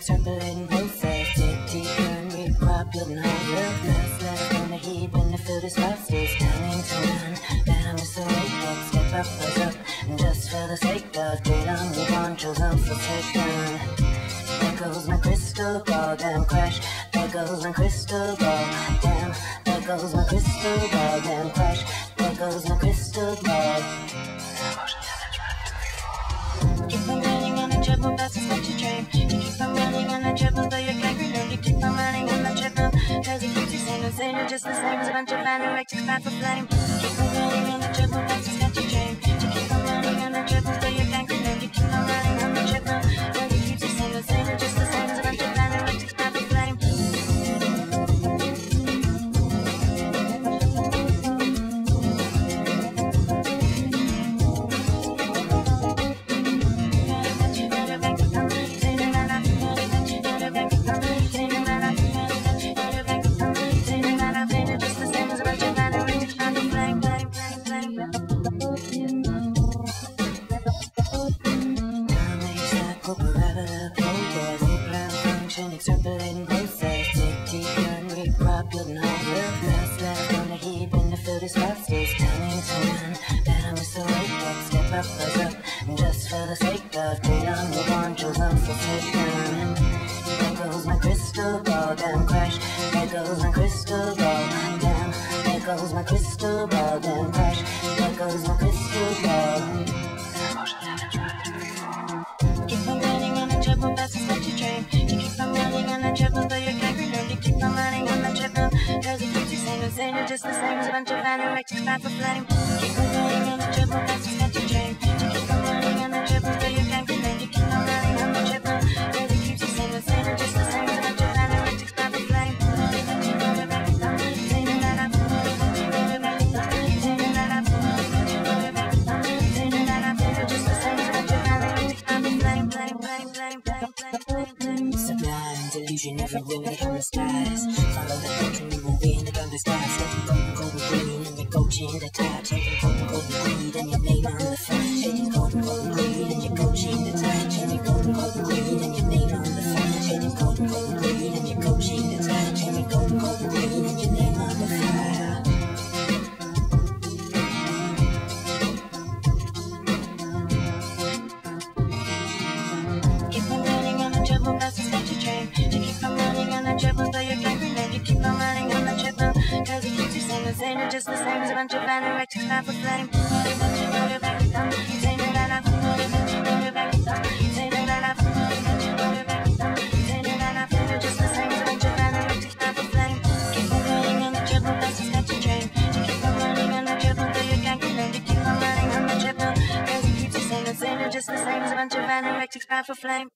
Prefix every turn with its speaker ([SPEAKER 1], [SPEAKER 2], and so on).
[SPEAKER 1] extrapolating process. Tick, tick, turn, repop, building hard left, left on the heat, benefit is fastest. Timing to none, better miss the wake Step up, rise up, just for the sake of freedom. We want chosen for taken. There goes my crystal ball, damn crash. There goes my crystal ball, damn. There goes my crystal ball, damn crash. There goes my crystal ball. Just the same as a bunch of anorexics, fat for flame. Extrapolating process, tick, tick, turn, repop, building hard work, last, last on the heat, benefit is fastest, timing to none, miss the wake up, step up, rise up, just for the sake of freedom, we want chosen for taken. There goes my crystal ball, damn crash, there goes my crystal ball, damn, there goes my crystal ball, damn crash, there goes my crystal ball. Just the same as a bunch of anorexics, fat for flame. Keep on running on such a dream. You keep on running on treadmill, though you. You keep on running on it keeps you just the of just the same a bunch of.
[SPEAKER 2] Sublime delusion everywhere in the skies. Follow the country, we your coach in the tide. Taking golden, golden green, and your name on the
[SPEAKER 1] sane. You're just the same as a bunch of. Just the same as a bunch of anorexics, fat flame. Keep on running on the a dream. Keep on running on the you can't keep on running on the you just the same as a bunch of anorexics, fat for flame.